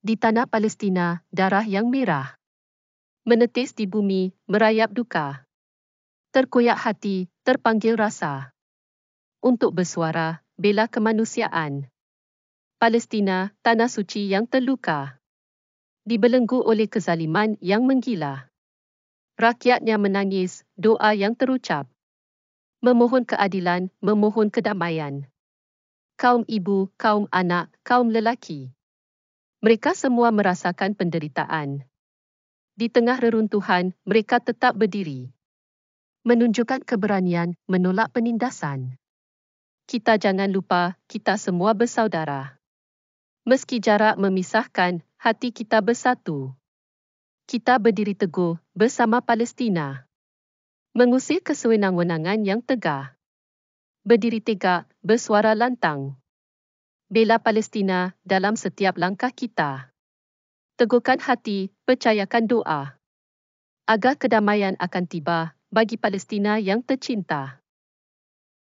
Di tanah Palestina, darah yang merah. Menetis di bumi, merayap duka. Terkoyak hati, terpanggil rasa. Untuk bersuara, bela kemanusiaan. Palestina, tanah suci yang terluka. Dibelenggu oleh kezaliman yang menggila. Rakyatnya menangis, doa yang terucap. Memohon keadilan, memohon kedamaian. Kaum ibu, kaum anak, kaum lelaki. Mereka semua merasakan penderitaan. Di tengah reruntuhan, mereka tetap berdiri menunjukkan keberanian menolak penindasan. Kita jangan lupa, kita semua bersaudara. Meski jarak memisahkan, hati kita bersatu. Kita berdiri teguh bersama Palestina. Mengusir kesewenang-wenangan yang tegah. Berdiri tegak, bersuara lantang. Bela Palestina dalam setiap langkah kita. Teguhkan hati, percayakan doa. Agar kedamaian akan tiba bagi Palestina yang tercinta.